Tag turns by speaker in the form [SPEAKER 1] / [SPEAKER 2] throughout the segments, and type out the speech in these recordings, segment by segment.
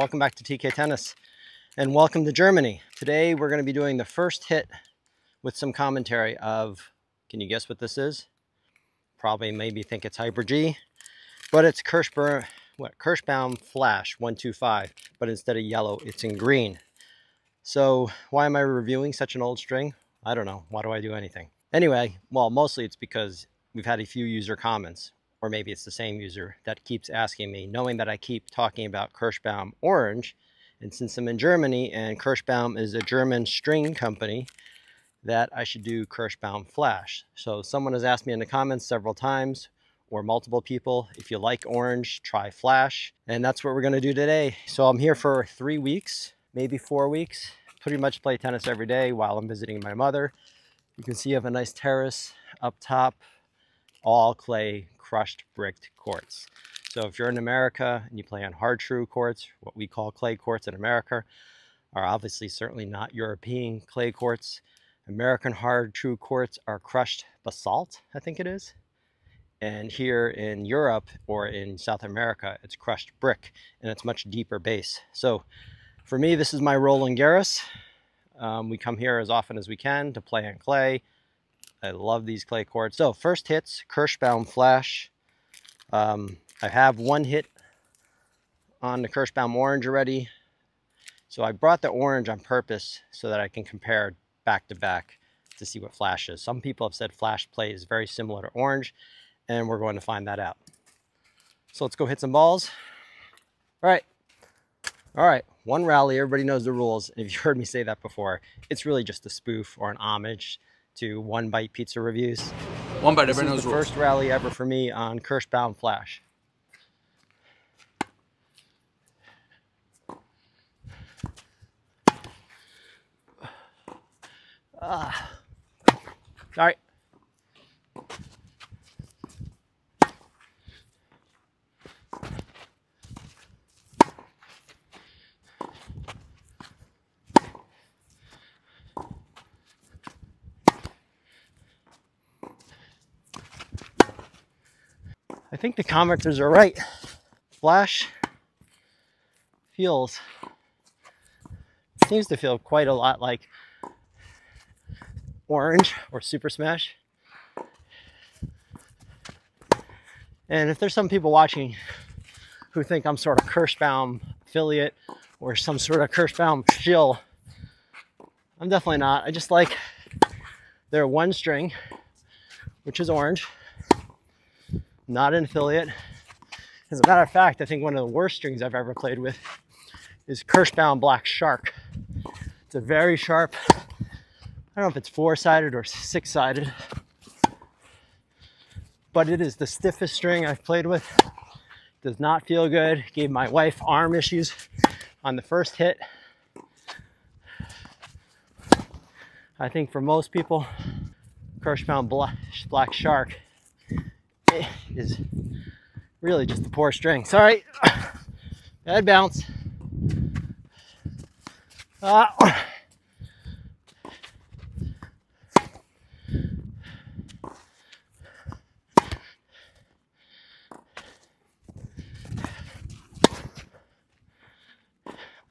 [SPEAKER 1] welcome back to TK Tennis and welcome to Germany. Today we're going to be doing the first hit with some commentary of, can you guess what this is? Probably maybe think it's Hyper G, but it's Kirschbaum, what, Kirschbaum Flash 125, but instead of yellow, it's in green. So why am I reviewing such an old string? I don't know. Why do I do anything? Anyway, well, mostly it's because we've had a few user comments, or maybe it's the same user that keeps asking me, knowing that I keep talking about Kirschbaum Orange, and since I'm in Germany and Kirschbaum is a German string company, that I should do Kirschbaum Flash. So someone has asked me in the comments several times, or multiple people, if you like orange, try Flash. And that's what we're gonna do today. So I'm here for three weeks, maybe four weeks. Pretty much play tennis every day while I'm visiting my mother. You can see I have a nice terrace up top, all clay crushed bricked courts. So if you're in America and you play on Har-Tru courts, what we call clay courts in America, are obviously certainly not European clay courts. American Har-Tru courts are crushed basalt, I think it is. And here in Europe or in South America, it's crushed brick and it's much deeper base. So for me, this is my Roland Garros. Um, we come here as often as we can to play on clay. I love these clay courts. So first hits, Kirschbaum Flash. Um, I have one hit on the Kirschbaum Orange already. So I brought the orange on purpose so that I can compare back to back to see what flash is. Some people have said flash play is very similar to orange, and we're going to find that out. So let's go hit some balls. All right. All right, one rally, everybody knows the rules. If you've heard me say that before, it's really just a spoof or an homage to One Bite Pizza Reviews.
[SPEAKER 2] One Bite,
[SPEAKER 1] is
[SPEAKER 2] knows
[SPEAKER 1] the
[SPEAKER 2] rules.
[SPEAKER 1] first rally ever for me on Kirschbaum Flash. Ah. All right. Think the commenters are right. Flash feels seems to feel quite a lot like orange or super smash. And if there's some people watching who think I'm sort of Kirschbaum affiliate or some sort of Kirschbaum shill, I'm definitely not. I just like their one string, which is orange not an affiliate. As a matter of fact, I think one of the worst strings I've ever played with is Kirschbaum Black Shark. It's a very sharp, I don't know if it's four-sided or six-sided, but it is the stiffest string I've played with. Does not feel good. Gave my wife arm issues on the first hit. I think for most people, Kirschbaum Black, Black Shark is really just a poor string. Sorry, bad bounce. Uh,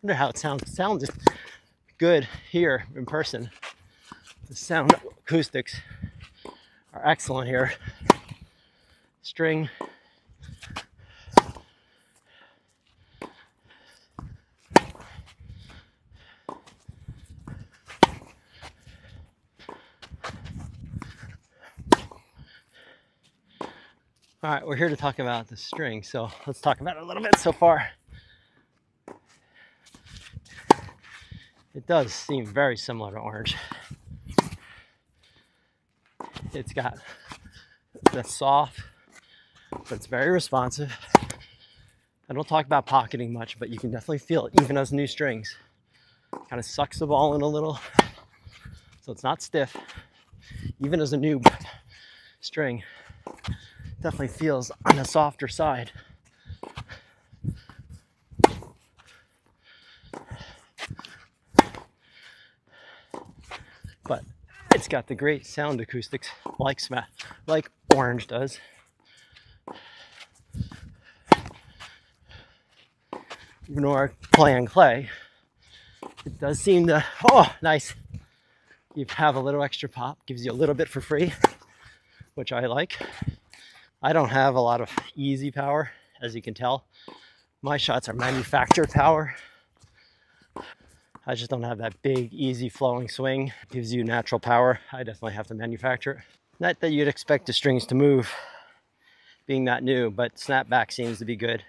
[SPEAKER 1] wonder how it sounds. It sounds good here in person. The sound acoustics are excellent here string. All right, we're here to talk about the string, so let's talk about it a little bit so far. It does seem very similar to orange. It's got the soft but it's very responsive. I don't talk about pocketing much, but you can definitely feel it, even as new strings. Kind of sucks the ball in a little, so it's not stiff. Even as a new string, definitely feels on the softer side. But it's got the great sound acoustics like like Orange does. Ignore play on clay, it does seem to, oh, nice. You have a little extra pop, gives you a little bit for free, which I like. I don't have a lot of easy power, as you can tell. My shots are manufactured power. I just don't have that big, easy flowing swing. gives you natural power. I definitely have to manufacture it. Not that you'd expect the strings to move being that new, but snapback seems to be good.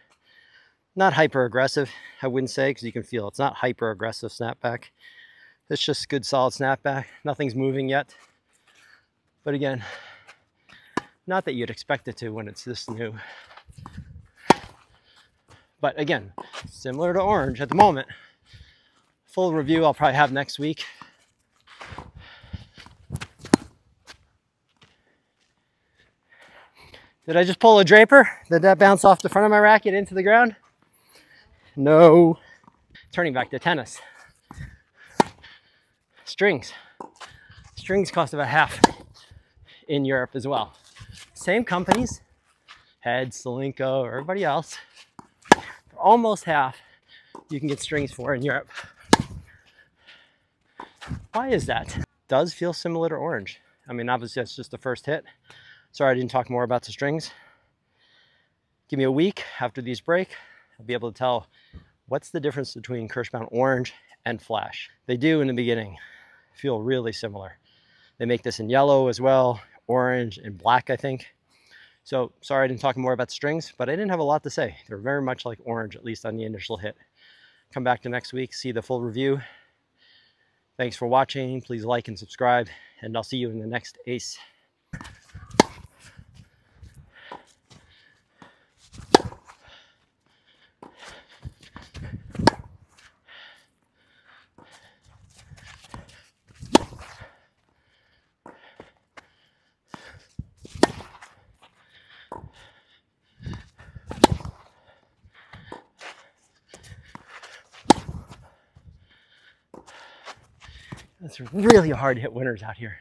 [SPEAKER 1] Not hyper aggressive, I wouldn't say, because you can feel it's not hyper aggressive snapback. It's just good solid snapback. Nothing's moving yet. But again, not that you'd expect it to when it's this new. But again, similar to orange at the moment. Full review I'll probably have next week. Did I just pull a draper? Did that bounce off the front of my racket into the ground? No. Turning back to tennis. Strings. Strings cost about half in Europe as well. Same companies, Head, Solinco, everybody else. almost half you can get strings for in Europe. Why is that? Does feel similar to orange. I mean, obviously that's just the first hit. Sorry I didn't talk more about the strings. Give me a week after these break. I'll be able to tell what's the difference between Kirschbaum Orange and Flash. They do in the beginning feel really similar. They make this in yellow as well, orange and black, I think. So sorry I didn't talk more about strings, but I didn't have a lot to say. They're very much like orange, at least on the initial hit. Come back to next week, see the full review. Thanks for watching. Please like and subscribe, and I'll see you in the next ACE. It's really hard to hit winners out here.